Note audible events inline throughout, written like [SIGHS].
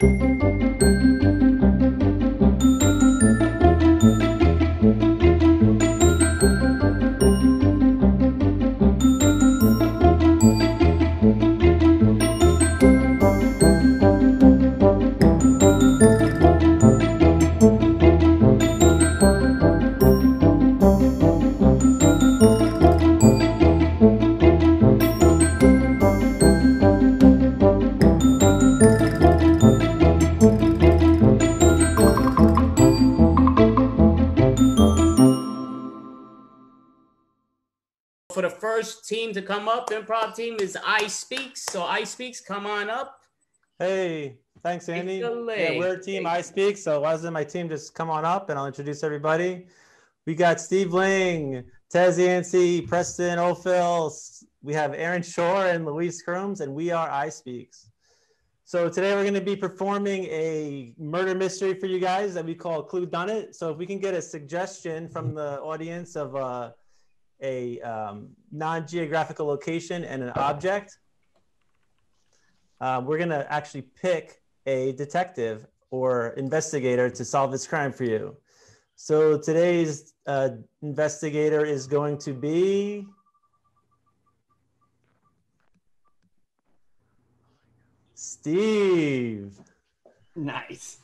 For to come up, improv team is Eye Speaks. So Eye Speaks, come on up. Hey, thanks, Andy. Yeah, we're team Eye Speak. So why doesn't my team just come on up and I'll introduce everybody? We got Steve Ling, Tezz Yancey, Preston O'ffill. We have Aaron Shore and Louise Croombs, and we are Eye Speaks. So today we're going to be performing a murder mystery for you guys that we call Clue Dunnit. So if we can get a suggestion from the audience of uh, a um, non-geographical location and an object, uh, we're going to actually pick a detective or investigator to solve this crime for you. So today's uh, investigator is going to be Steve. Nice.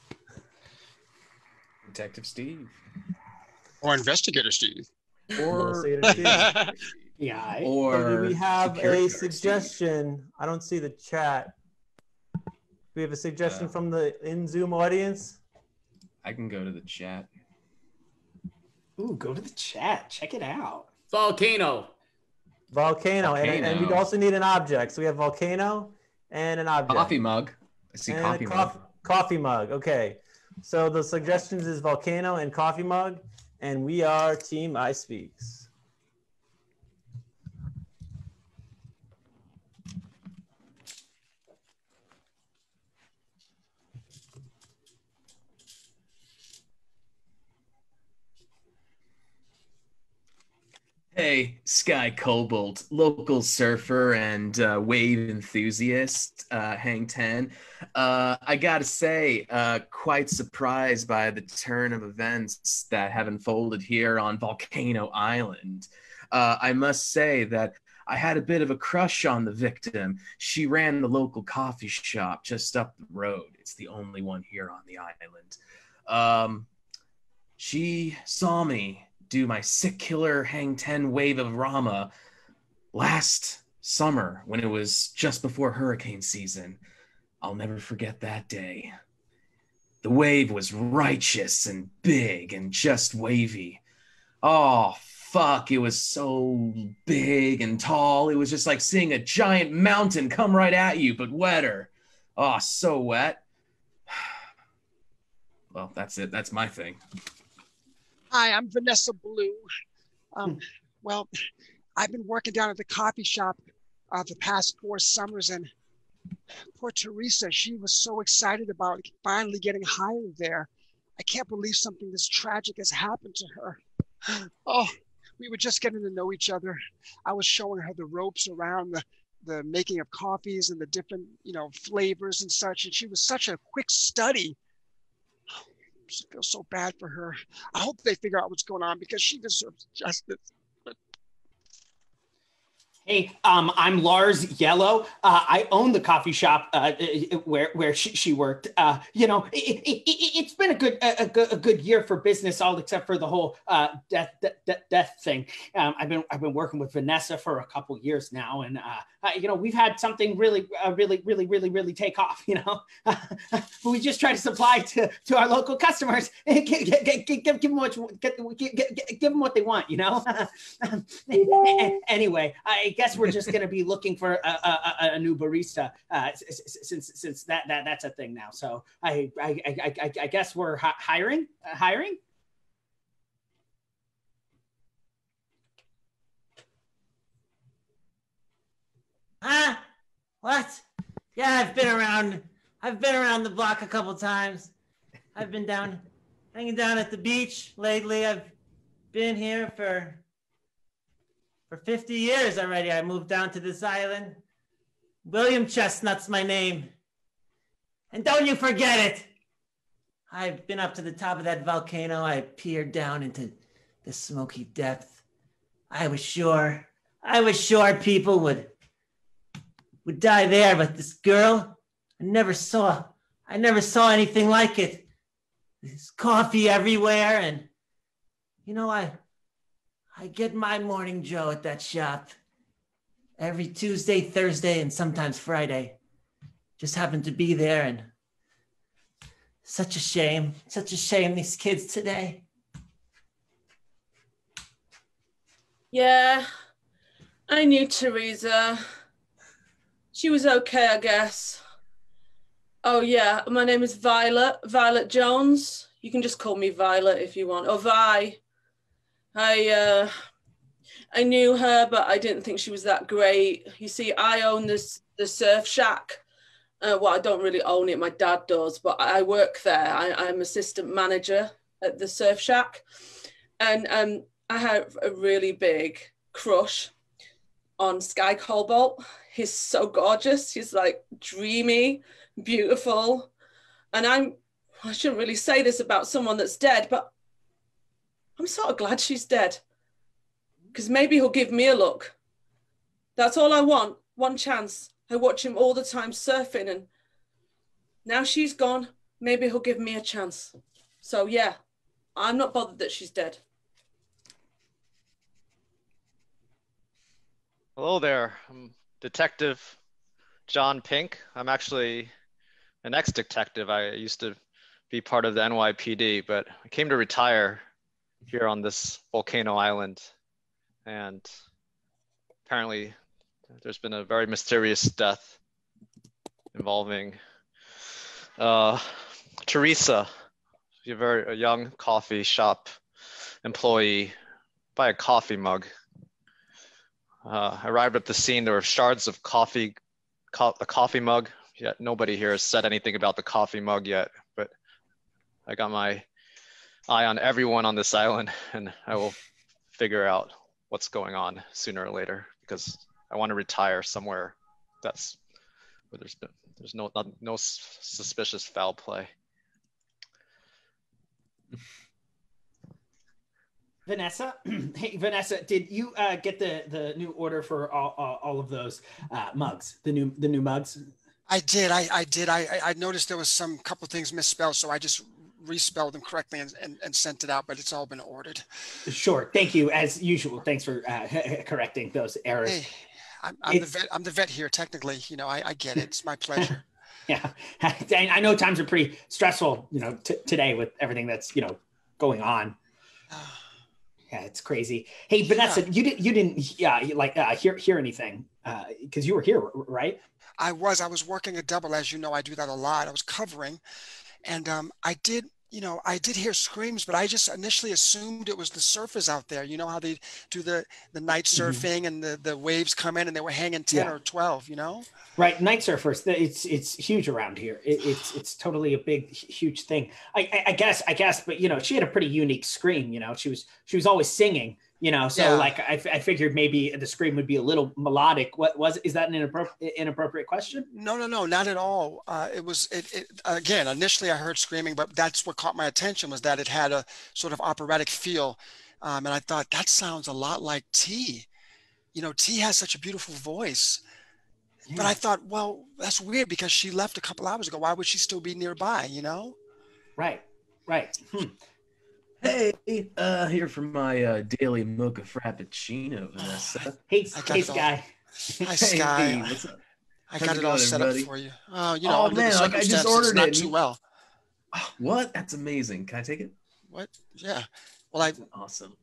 Detective Steve. Or investigator Steve. Or [LAUGHS] Yeah. I- So do or we have a guard Steve. suggestion? I don't see the chat. Do we have a suggestion Uh, from the in Zoom audience? I can go to the chat. Ooh, go to the chat. Check it out. Volcano. Volcano, And, and we also need an object. So we have volcano and an object. Coffee mug. I see and coffee mug. coffee, coffee mug. Okay. So the suggestions is volcano and coffee mug, and we are Team Eye Speaks. Hey, Sky Cobalt, local surfer and uh, wave enthusiast, uh, Hang Ten. Uh, I gotta say, uh, quite surprised by the turn of events that have unfolded here on Volcano Island. Uh, I must say that I had a bit of a crush on the victim. She ran the local coffee shop just up the road. It's the only one here on the island. Um, she saw me do my sick killer hang 10 wave of Rama last summer when it was just before hurricane season. I'll never forget that day. The wave was righteous and big and just wavy. Oh, fuck. It was so big and tall. It was just like seeing a giant mountain come right at you, but wetter. Oh, so wet. [SIGHS] Well, that's it. That's my thing. Hi, I'm Vanessa Blue. Um, well, I've been working down at the coffee shop uh, the past four summers, and poor Teresa, she was so excited about finally getting hired there. I can't believe something this tragic has happened to her. Oh, we were just getting to know each other. I was showing her the ropes around the the making of coffees and the different, you know, flavors and such, and she was such a quick study. I feel so bad for her. I hope they figure out what's going on because she deserves justice. Hey, um, I'm Lars Yellow. Uh, I own the coffee shop uh, where where she, she worked. Uh, you know, it, it, it, has been a good a, a good a good year for business, all except for the whole uh, death, death death thing. Um, I've been I've been working with Vanessa for a couple years now, and uh, you know we've had something really uh, really really really really take off. [LAUGHS] You know, we just try to supply to to our local customers, [LAUGHS] give, give, give, give them what give, give them what they want. You know. [LAUGHS] anyway, I guess we're just going to be looking for a, a, a new barista uh, since since that, that that's a thing now. So I I, I, I, I guess we're hiring uh, hiring. Huh? What? Yeah, I've been around. I've been around the block a couple times. I've been down, hanging down at the beach lately. I've been here for for 50 years already. I moved down to this island. William Chestnut's my name. And don't you forget it. I've been up to the top of that volcano. I peered down into the smoky depth. I was sure, I was sure people would would die there, but this girl, I never saw, I never saw anything like it. There's coffee everywhere, and you know, I I get my morning Joe at that shop every Tuesday, Thursday, and sometimes Friday. Just happened to be there, and such a shame, such a shame these kids today. Yeah, I knew Teresa. She was okay, I guess. Oh, yeah, my name is Violet, Violet Jones. You can just call me Violet if you want, or Vi. I, uh, I knew her, but I didn't think she was that great. You see, I own this the surf shack. Uh, well, I don't really own it. My dad does, but I work there. I, I'm assistant manager at the surf shack, and um, I have a really big crush on Sky Cobalt. He's so gorgeous. He's like dreamy, beautiful, and I'm. I shouldn't really say this about someone that's dead, but I'm sort of glad she's dead because maybe he'll give me a look. That's all I want. One chance. I watch him all the time surfing, and now she's gone. Maybe he'll give me a chance. So, yeah, I'm not bothered that she's dead. Hello there. I'm Detective John Pink. I'm actually an ex detective. I used to be part of the NYPD, but I came to retire here on this volcano island. And apparently, there's been a very mysterious death involving uh, Teresa, a very a young coffee shop employee, by a coffee mug. Uh, arrived at the scene. There were shards of coffee, co- the coffee mug. Yet nobody here has said anything about the coffee mug yet. But I got my eye on everyone on this island, [LAUGHS] and I will figure out what's going on sooner or later because I want to retire somewhere that's where there's been, there's no not, no suspicious foul play. [LAUGHS] Vanessa, [CLEARS THROAT] hey Vanessa, did you uh, get the the new order for all, all, all of those uh, mugs? The new the new mugs. I did. I, I did. I, I noticed there was some couple things misspelled, so I just respelled them correctly and, and, and sent it out, but it's all been ordered. Sure. Thank you, as usual. Thanks for uh, [LAUGHS] correcting those errors. Hey, I'm, I'm the vet. I'm the vet here. Technically, you know, I, I get it. It's my [LAUGHS] pleasure. yeah, [LAUGHS] I know times are pretty stressful. You know, t- today with everything that's you know going on. [SIGHS] Yeah, it's crazy. Hey, Vanessa, yeah. you didn't you didn't yeah like uh, hear hear anything because uh, you were here, right? I was. I was working a double, as you know. I do that a lot. I was covering, and um, I did you know, I did hear screams, but I just initially assumed it was the surfers out there. You know how they do the the night mm-hmm. surfing mm-hmm. and the the waves come in and they were hanging ten yeah. or twelve. You know, right? Night surfers. It's it's huge around here. It, it's it's totally a big huge thing. I, I, I guess I guess, but you know, she had a pretty unique scream. You know, she was she was always singing you know so yeah. like I, I figured maybe the scream would be a little melodic. What was is that an inappropriate inappropriate question? No no no not at all. Uh, it was it, it, again initially i heard screaming but that's what caught my attention was that it had a sort of operatic feel. Um, and i thought that sounds a lot like t. You know t has such a beautiful voice. Yeah. but i thought well that's weird because she left a couple hours ago. Why would she still be nearby you know? Right right. Hmm. Hey, uh, here for my uh, daily mocha frappuccino, Vanessa. [SIGHS] Hey, [LAUGHS] hey, Sky. Hi, Sky. Hey, what's up? I got it all set everybody? up for you. Oh, you know, oh man, like I just ordered not it. too well. Oh, what? That's amazing. Can I take it? What? Yeah. Well, I awesome.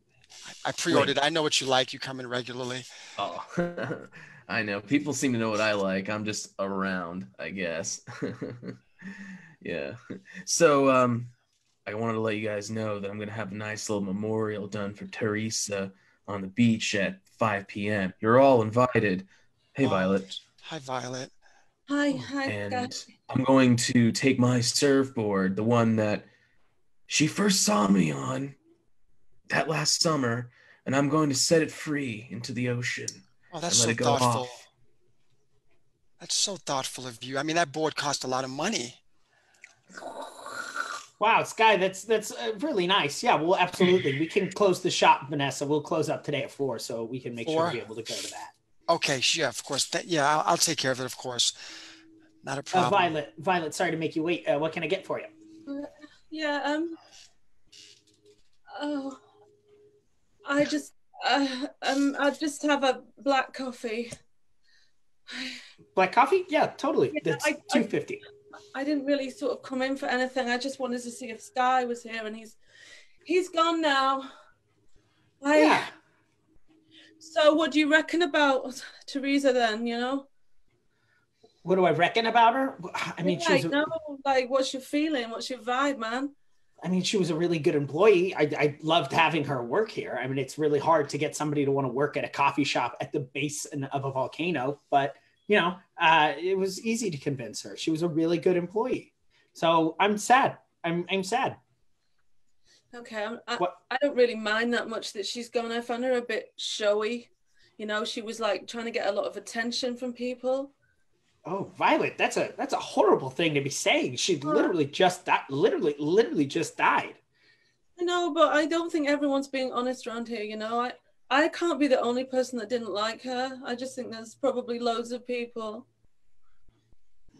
I, I pre-ordered. Wait. I know what you like. You come in regularly. Oh, [LAUGHS] I know. People seem to know what I like. I'm just around, I guess. [LAUGHS] yeah. So, um, I wanted to let you guys know that I'm going to have a nice little memorial done for Teresa on the beach at 5 p.m. You're all invited. Hey, oh, Violet. Hi, Violet. Hi, oh, hi. And God. I'm going to take my surfboard, the one that she first saw me on that last summer, and I'm going to set it free into the ocean. Oh, that's so thoughtful. Off. That's so thoughtful of you. I mean, that board cost a lot of money. Wow, Sky, that's that's uh, really nice. Yeah, well, absolutely. We can close the shop, Vanessa. We'll close up today at four, so we can make sure Four? to be able to go to that. Okay, sh- yeah, of course. That, yeah, I'll, I'll take care of it, of course. Not a Uh, problem. Violet, Violet, sorry to make you wait. Uh, what can I get for you? Yeah, um. Oh. I just. Uh, um, I just have a black coffee. Black coffee? Yeah, totally. Yeah, That's I- I- two fifty. I didn't really sort of come in for anything. I just wanted to see if Sky was here, and he's he's gone now. I, Yeah. So, what do you reckon about Teresa then? You know, What do I reckon about her? I mean, she like, was. A, no, like, what's your feeling? What's your vibe, man? I mean, she was a really good employee. I, I loved having her work here. I mean, it's really hard to get somebody to want to work at a coffee shop at the base of a volcano, but you know, uh, it was easy to convince her. She was a really good employee. So I'm sad. I'm I'm sad. Okay, I'm, I, What- I don't really mind that much that she's gone. I found her a bit showy. You know, she was like trying to get a lot of attention from people. Oh, Violet, that's a that's a horrible thing to be saying. She literally just died. Literally, literally just died. I know, but I don't think everyone's being honest around here. You know, I I can't be the only person that didn't like her. I just think there's probably loads of people.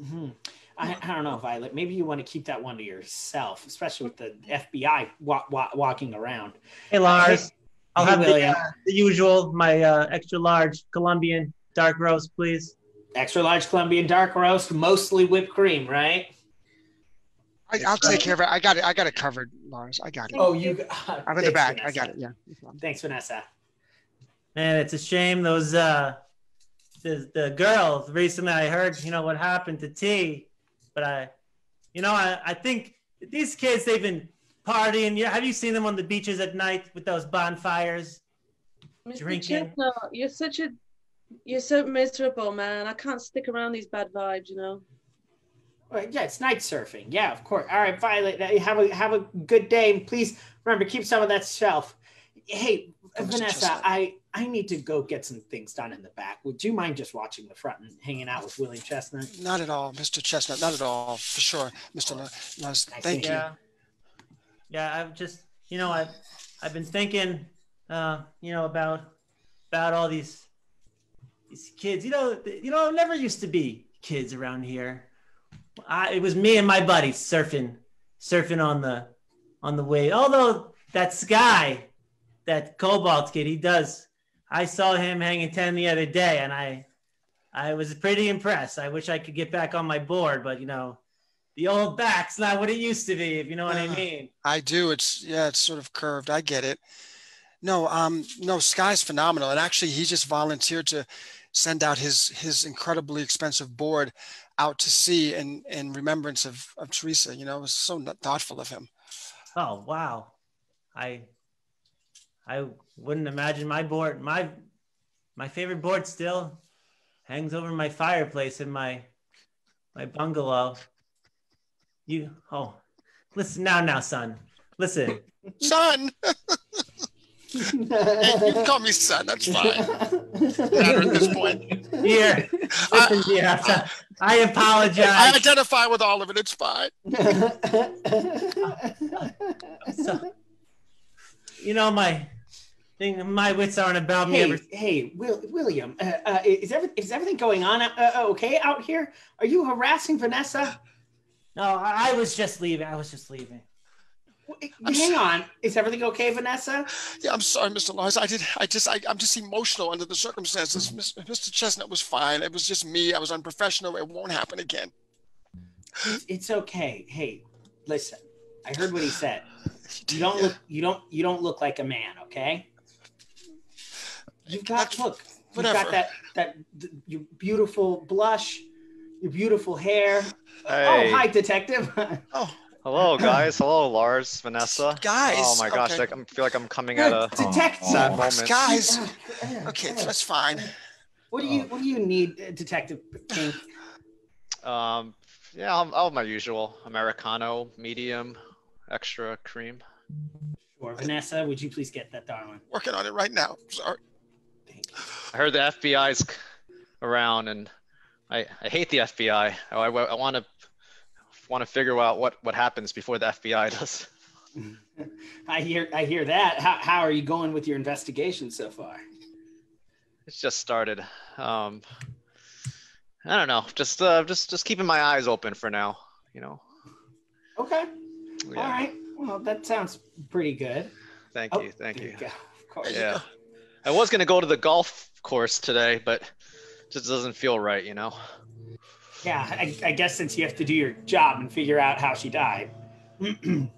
Mhm. I, I don't know, Violet. Maybe you want to keep that one to yourself, especially with the FBI wa- wa- walking around. Hey Lars, I'll Hey, have the, uh, the usual, my uh, extra large Colombian dark roast, please. Extra large Colombian dark roast, mostly whipped cream, right? I, I'll take care of it. I got it. I got it covered, Lars. I got it. Oh, you. I'm in the back. I got it. Yeah. Thanks, Vanessa. Man, it's a shame those uh the the girls recently I heard, you know, what happened to T, but I you know, I, I think these kids they've been partying. Yeah, have you seen them on the beaches at night with those bonfires? Mr. Drinking. Chestnut, you're such a you're so miserable, man. I can't stick around these bad vibes, you know. Well, yeah, it's night surfing. Yeah, of course. All right, Violet, uh, have a have a good day, and please remember keep some of that shelf. Hey, Mr. Vanessa, Chestnut. I I need to go get some things done in the back. Would you mind just watching the front and hanging out with William Chestnut? Not at all, Mr. Chestnut. Not at all, for sure, Mr. La- Lars. I Thank you. Yeah. Yeah, I've just you know, I've I've been thinking uh, you know, about about all these these kids. You know, you know, never used to be kids around here. I, it was me and my buddies surfing, surfing on the on the wave. Although that Sky, that Cobalt kid, he does. I saw him hanging ten the other day, and I I was pretty impressed. I wish I could get back on my board, but you know, the old back's not what it used to be. If you know what I Uh, mean. I do. It's yeah, it's sort of curved. I get it. No, um, no, Sky's phenomenal. And actually he just volunteered to send out his his incredibly expensive board out to sea in in remembrance of, of Teresa. You know, it was so thoughtful of him. Oh wow, I I wouldn't imagine my board my my favorite board still hangs over my fireplace in my my bungalow. You oh listen now now son listen [LAUGHS] Son, hey, you can call me son. That's fine. Matter at this point. here listen dear I, I I apologize. identify with all of it. It's fine. So, you know my my wits aren't about me hey, ever hey, Will, William, uh, uh, is every, is everything going on uh, uh, okay out here? Are you harassing Vanessa? no I, I was just leaving I was just leaving. I'm Hang on, is everything okay, Vanessa? Yeah, I'm sorry, Mr. Lars. I did. I just. I, I'm just emotional under the circumstances. Mis- Mr. Chestnut was fine. It was just me. I was unprofessional. It won't happen again. It's, it's okay. Hey, listen, I heard what he said. [SIGHS] You don't look. You don't. You don't look like a man. Okay. You've got That's- look. You've got that that th- your beautiful blush, your beautiful hair. Hey. Oh, hi, detective. [LAUGHS] Oh, Hello, guys. Hello, Lars, Vanessa. Guys, Oh my gosh, okay. like, I feel like I'm coming at a detective. sad moment. guys. Okay, that's fine. What do you What do you need, uh, Detective Pink? Um, yeah, I'll, I'll have my usual Americano, medium, extra cream. Or Vanessa, would you please get that, darling? Working on it right now. Sorry. I heard the FBI's around, and I, I hate the FBI. I, I, want to want to figure out what what happens before the FBI [LAUGHS] does. [LAUGHS] I hear I hear that. How how are you going with your investigation so far? It's just started. Um, I don't know. Just uh, just just keeping my eyes open for now. You know. Okay. Yeah. All right. Well, that sounds pretty good. Thank Oh, you. Thank there you. Of course. Yeah. I was gonna go to the golf course today, but just doesn't feel right. You know. Yeah. I, I guess since you have to do your job and figure out how she died. [CLEARS THROAT] I'm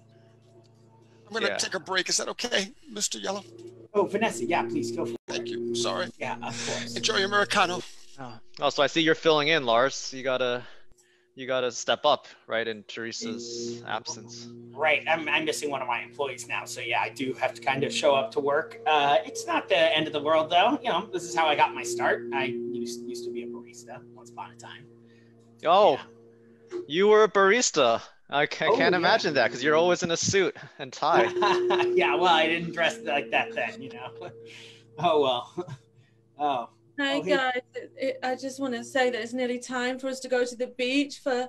gonna Yeah. take a break. Is that okay, Mr. Yellow? oh, Vanessa. Yeah. Please go. For it. Thank you. Sorry. Yeah. Of course. Enjoy your Americano. Uh, oh, so I see you're filling in, Lars. You gotta you gotta step up, right, in Teresa's absence. Right. I'm, I'm missing one of my employees now. So, yeah, I do have to kind of show up to work. Uh, it's not the end of the world, though. You know, this is how I got my start. I used, used to be a barista once upon a time. Oh, you were a barista. I, ca- Oh, can't yeah. imagine that because you're always in a suit and [LAUGHS] tie. yeah, well, I didn't dress like that then, you know. [LAUGHS] oh, well. [LAUGHS] Oh, Oh, hey Oh, guys, it, it, I just want to say that it's nearly time for us to go to the beach for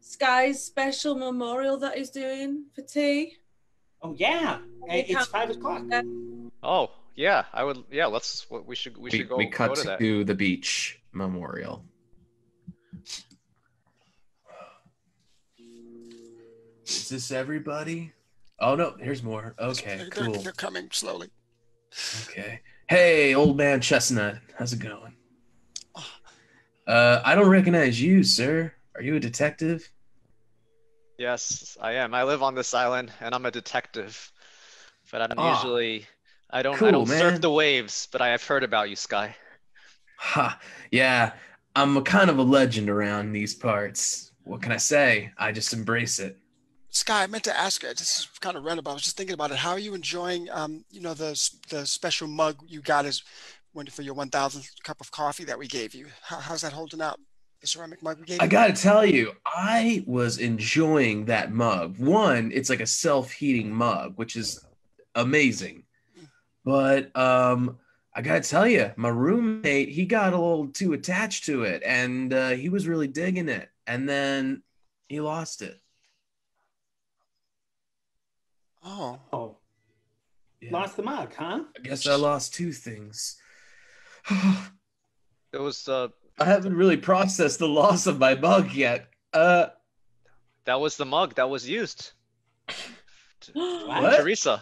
Sky's special memorial that he's doing for tea. oh yeah. Hey, It's five o'clock. Oh, yeah, I would. Yeah, let's. We should. We We, should go. we cut go to that. to the beach memorial. Is this everybody? Oh no, here's more. Okay, They're- cool. They're coming slowly. Okay. Hey, old man Chestnut, how's it going? Uh, I don't recognize you, sir. Are you a detective? Yes, I am. I live on this island, and I'm a detective. But I don't Ah, usually. I don't. I don't surf the waves. But I have heard about you, Sky. Ha, yeah. I'm a kind of a legend around these parts. What can I say? I just embrace it. Sky, I meant to ask. This is kind of random, but I was just thinking about it. How are you enjoying, um, you know, the the special mug you got as when for your 1,000th cup of coffee that we gave you? How, how's that holding up? The ceramic mug we gave I you. gotta tell you, I was enjoying that mug. One, it's like a self-heating mug, which is amazing. But um, I gotta tell you, my roommate he got a little too attached to it, and uh, he was really digging it, and then he lost it. Oh, Oh, Yeah. lost the mug, huh? I guess I lost two things. [SIGHS] It was. Uh, I haven't really processed the loss of my mug yet. Uh, that was the mug that was used. What? What? Teresa.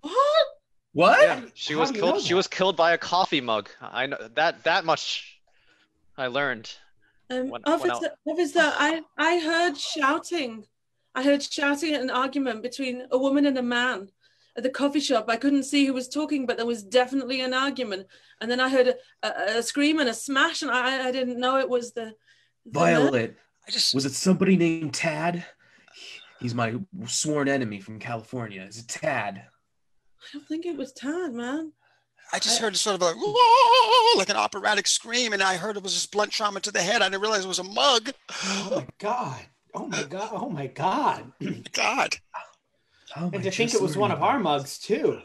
What? what? Yeah, she How was do you know killed. She was killed by a coffee mug. I know that. That much. I learned. Um, When- when I- officer, officer, I, I heard shouting. I heard shouting and an argument between a woman and a man at the coffee shop. I couldn't see who was talking, but there was definitely an argument. And then I heard a, a, a scream and a smash, and I, I didn't know it was the. the man. Violet. I just Was it somebody named Tad? He's my sworn enemy from California. Is it Tad? I don't think it was Tad, man. I just heard a sort of a "Whoa," like an operatic scream, and I heard it was just blunt trauma to the head. I didn't realize it was a mug. Oh my god. Oh my god. Oh my god. [CLEARS THROAT] God. Oh, And to think it was one of our mugs too.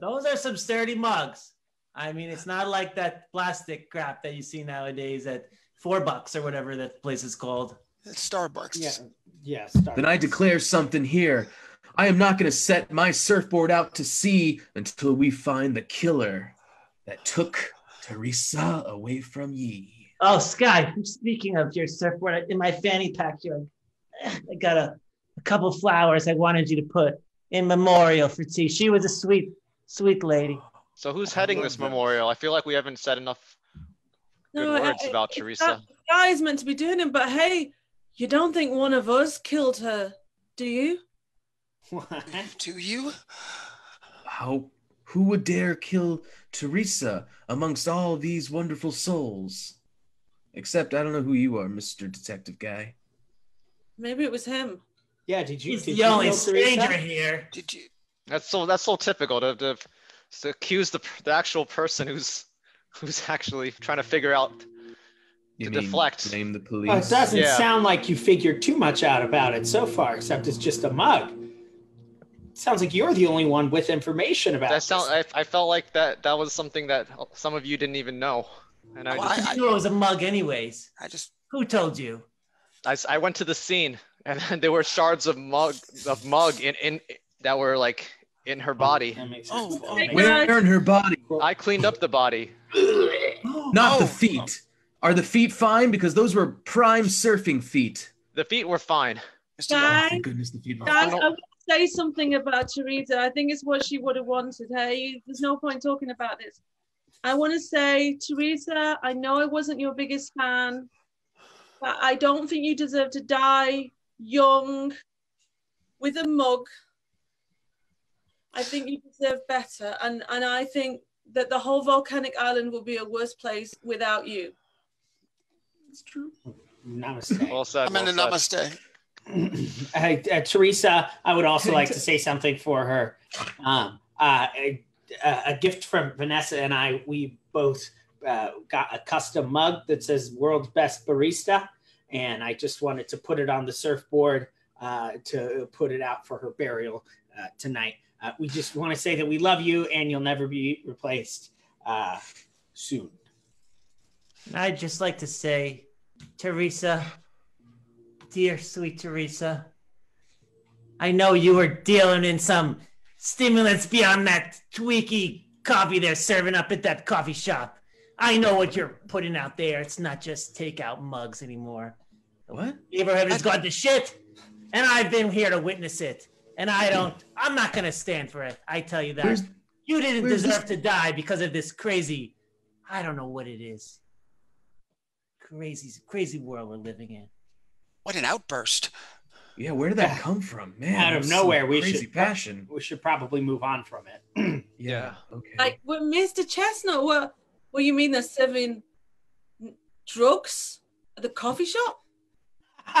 Those are some sturdy mugs. I mean, it's not like that plastic crap that you see nowadays at four bucks or whatever that place is called. It's Starbucks. Yeah. Yeah. Then I declare something here. I am not going to set my surfboard out to sea until we find the killer that took Teresa away from ye. Oh, Sky, speaking of your surfboard, in my fanny pack here, I got a, a couple flowers I wanted you to put in memorial for T. She was a sweet, sweet lady. So who's heading this that. memorial? I feel like we haven't said enough good I- words I- about it's Teresa. not- Guy's meant to be doing it, but hey, you don't think one of us killed her, do you? Why do you? How? Who would dare kill Teresa amongst all these wonderful souls? Except I don't know who you are, Mr. Detective Guy. Maybe it was him. yeah. Did you? He's did the you only kill Teresa? stranger here. Did you? That's so. That's so typical to, to, to accuse the the actual person who's who's actually trying to figure out. You To mean deflect. Name the police. Well, it doesn't Yeah. sound like you figured too much out about it so far, except it's just a mug. Sounds like you're the only one with information about That this. sound. I, I felt like that that was something that some of you didn't even know, and I Well, just, I- You knew it was a mug, anyways. I just Who told you? I, I went to the scene and [LAUGHS] there were shards of mug of mug in, in that were like in her oh, body. That makes Oh, oh, Where in her body? I cleaned up the body. [GASPS] Not the Oh. feet. Are the feet fine? Because those were prime surfing feet. The feet were fine. Mr. Gold. Guys, Thank goodness the feet were guys, fine. I want to say something about Teresa. I think it's what she would have wanted. Hey, there's no point talking about this. I want to say, Teresa, I know I wasn't your biggest fan, but I don't think you deserve to die young with a mug. I think you deserve better, and and I think that the whole volcanic island will be a worse place without you. It's true. Namaste. [LAUGHS] Well said. I'm in a namaste. [CLEARS THROAT] Hey, uh, Teresa, I would also like to say something for her. Um, uh, a, gift from Vanessa and I. We both uh, got a custom mug that says "World's Best Barista," and I just wanted to put it on the surfboard uh, to put it out for her burial uh, tonight. Uh, we just want to say that we love you, and you'll never be replaced uh, soon. I'd just like to say, Teresa, dear sweet Teresa, I know you were dealing in some stimulants beyond that tweaky coffee they're serving up at that coffee shop. I know what you're putting out there. It's not just takeout mugs anymore. What? neighborhood has gone to shit, and I've been here to witness it. And I don't, I'm not going to stand for it. I tell you that. Where's- you didn't where's deserve to die because of this crazy, I don't know what it is. Crazy, crazy world we're living in. What an outburst. Yeah, where did that come from, man? Out of nowhere, we crazy should passion. We should probably move on from it. [CLEARS THROAT] Yeah. Okay. Like, well, Mr. Chestnut, what? What you mean they're serving drugs at the coffee shop? [LAUGHS]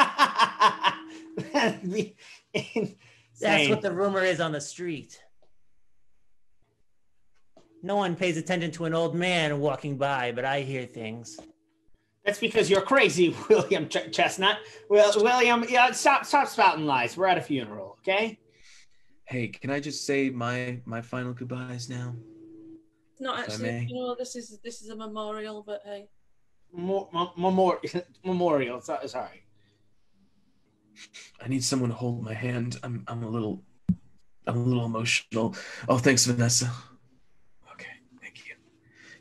That's what the rumor is on the street. No one pays attention to an old man walking by, but I hear things. That's because you're crazy, [LAUGHS] William Ch- Chestnut. Well, William, yeah, stop, stop spouting lies. We're at a funeral, okay? Hey, can I just say my my final goodbyes now? It's not If I actually, may. you know, this is this is a memorial, but hey. Mo- mo- memor- [LAUGHS] memorial. so- Sorry. I need someone to hold my hand. I'm I'm a little I'm a little emotional. Oh, thanks, Vanessa. Okay, thank you.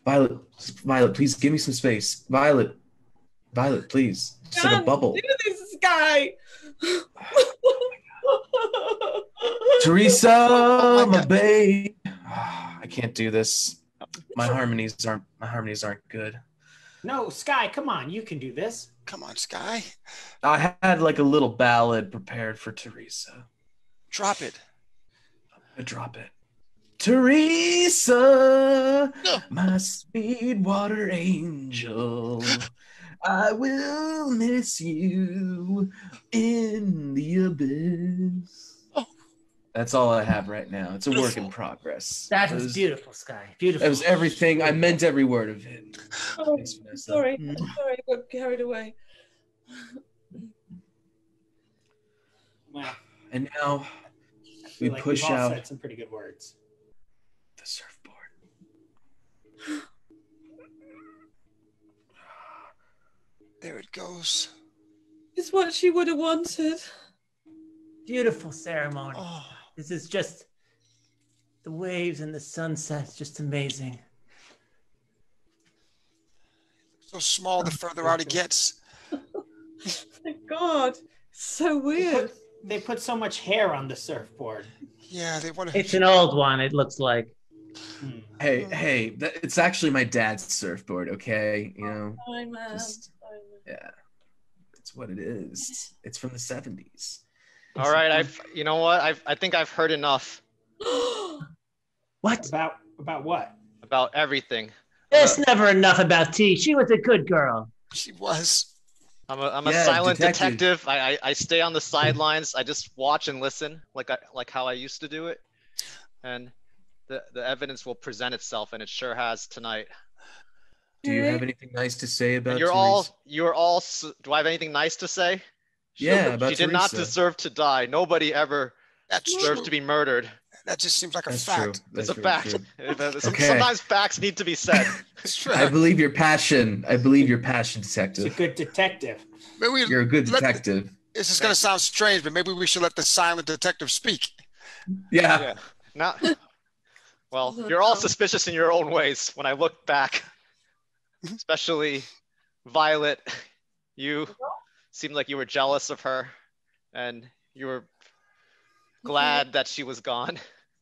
Violet, Violet, please give me some space. Violet, Violet, please. Just like a John, bubble. Do this guy. [SIGHS] Teresa, Oh my my God. babe. Ah, I can't do this. My harmonies aren't my harmonies aren't good. No, Sky, come on. You can do this. Come on, Sky. I had like a little ballad prepared for Teresa. Drop it. I drop it. Teresa, No. my Sweetwater angel, I will miss you in the abyss. Oh. That's all I have right now. It's a work in progress. That It was beautiful, Sky. Beautiful. That was everything. I meant every word of it. Oh, Thanks, sorry, Mm. sorry, I got carried away. Well, And now We like push out- said some pretty good words. the surfboard. There it goes. It's what she would have wanted. beautiful ceremony. Oh, This is just the waves and the sunset. Just amazing. so small the further out it gets. [LAUGHS] My God, so They weird. put, they put so much hair on the surfboard. Yeah, they want to. It's an old one, it looks like. Hmm. Hey, hey, that, it's actually my dad's surfboard. Okay, you know, Hi, man. Just- yeah, it's what it is. It's from the seventies. All right, I've you know what? I've I think I've heard enough [GASPS] What? About about what? about everything. There's never enough about T. She was a good girl. She was. I'm a, I'm a Yeah, silent detective. detective. I, I I stay on the sidelines. I just watch and listen, like I like how I used to do it, and the the evidence will present itself, and it sure has tonight. Do you have anything nice to say about? And you're Teresa? all you're all. Do I have anything nice to say? She- Yeah, about she did not deserve to die. Nobody ever That's deserves true. to be murdered. That just seems like a That's fact. true. It's That's a fact. true. [LAUGHS] Okay. Sometimes facts need to be said. [LAUGHS] It's I believe your passion. I believe your passion, He's a good detective. Maybe we, You're a good let- detective. this is going to sound strange, but maybe we should let the silent detective speak. Yeah. Yeah. Not. [LAUGHS] Well, you're all um, suspicious in your own ways. When I look back, especially Violet, you seemed like you were jealous of her, and you were glad that she was gone.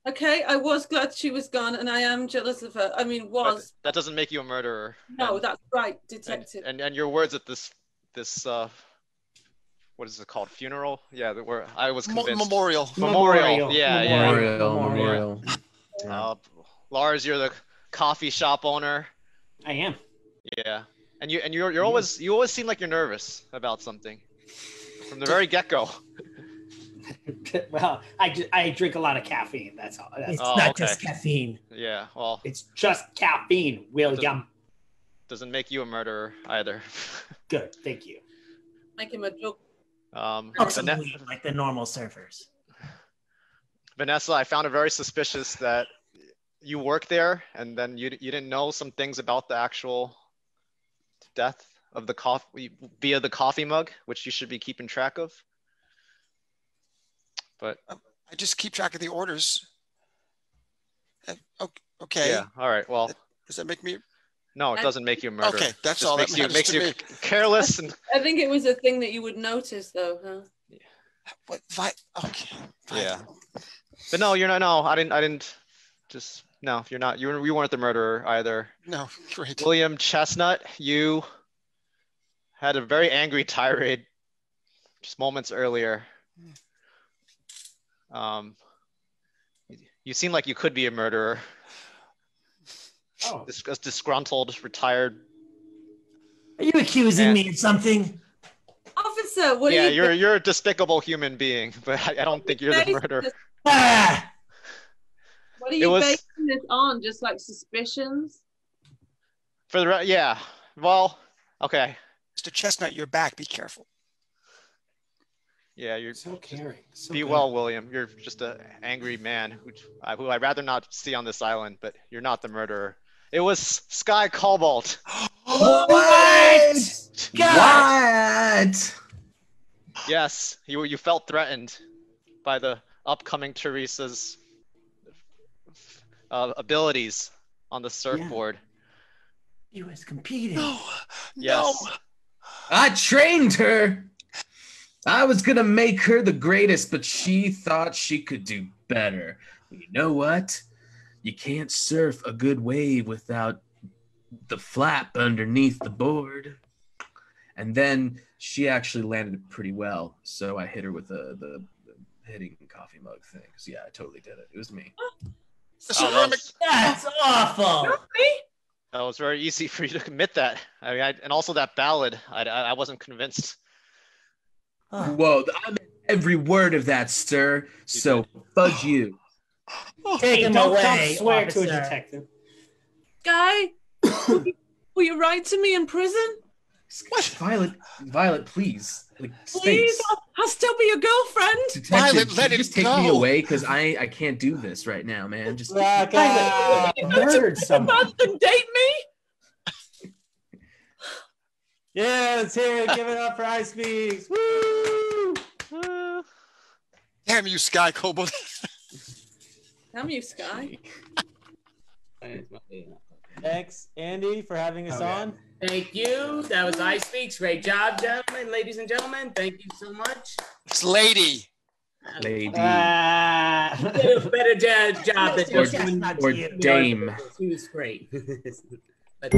Okay, I was glad she was gone, and I am jealous of her. I mean, But was that doesn't make you a murderer. no, and, that's right, and, detective. and and your words at this this uh, what is it called? Funeral? Yeah, that were I was Mo- convinced. memorial. Memorial. Memorial. Yeah, yeah. Memorial. Memorial. Uh, Lars, you're the coffee shop owner. I am. Yeah, and you and you're you're always you always seem like you're nervous about something from the very get go. [LAUGHS] [LAUGHS] well, I, ju- I drink a lot of caffeine. That's all. That's It's Oh, not okay. just caffeine. Yeah, well, It's just caffeine, William. doesn't make you a murderer either. [LAUGHS] Good. Thank you. Make him a joke. Um, Not Vane- weed like the normal surfers. Vanessa, I found it very suspicious that you work there and then you you didn't know some things about the actual death of the coffee via the coffee mug, which you should be keeping track of. But I just keep track of the orders. Uh, Okay. yeah, all right. Well, Does that make me? no, it doesn't make you a murderer. Okay, that's Just all that makes you matters makes to you me. [LAUGHS] careless and I think it was a thing that you would notice, though, huh? Yeah. What? Vi- okay. Yeah. But no, you're not. No, I didn't. I didn't. Just no. You're not. You were- you weren't the murderer either. No, [LAUGHS] great. William Chestnut, you had a very angry tirade just moments earlier. Um, you seem like you could be a murderer. Oh, Dis- a disgruntled, retired. Are you accusing Yeah. me of something? Officer, what yeah, are you you're you're a despicable human being, [LAUGHS] but I, I don't think you're the murderer. Ah! What are you was- basing this on? Just like suspicions? For the yeah, well, okay, Mr. Chestnut, you're back. Be careful. yeah, you're so caring. So Be good. well, William. You're just an angry man who, I- who I'd rather not see on this island, but you're not the murderer. It was Sky Cobalt. [GASPS] What? God! What? Yes, you you felt threatened by the upcoming Teresa's uh, abilities on the surfboard. He was competing. No. Yes. No. I trained her. I was gonna make her the greatest, but she thought she could do better. You know what? You can't surf a good wave without the flap underneath the board. And then she actually landed pretty well, so I hit her with the the, the hitting coffee mug thing. 'Cause, yeah, I totally did it. It was me. [GASPS] [LAUGHS] The Oh, that, was, That's awful. that was very easy for you to commit that. I mean, I, and also that ballad. I, I, I wasn't convinced. Whoa, I meant every word of that, sir. So fudge you. take Hey, him don't, away, don't swear to a detective. Guy, [COUGHS] will you write to me in prison? Violet, Violet, please. Like, Please, I'll, I'll still be your girlfriend. Detective, Violet, let can you it just take me away because I I can't do this right now, man. Just Raka! Murdered someone. Month and date me? Yeah, let's hear it. Give it up for Eye Speaks. Woo! Damn you, Sky Cobalt. Damn you, Sky. [LAUGHS] Thanks, Andy, for having us Okay. on. Thank you. That was Eye Speaks. Great job, gentlemen, ladies and gentlemen. Thank you so much. It's lady. lady Uh, Did a better jo- job than Or- just doing or dame. She was great. [LAUGHS] But-